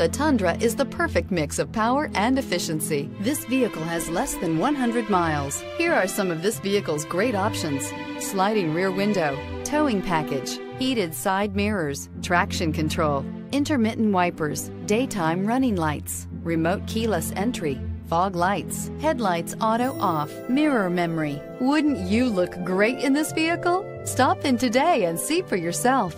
the Tundra is the perfect mix of power and efficiency. This vehicle has less than 100 miles. Here are some of this vehicle's great options. Sliding rear window, towing package, heated side mirrors, traction control, intermittent wipers, daytime running lights, remote keyless entry, fog lights, headlights auto off, mirror memory. Wouldn't you look great in this vehicle? Stop in today and see for yourself.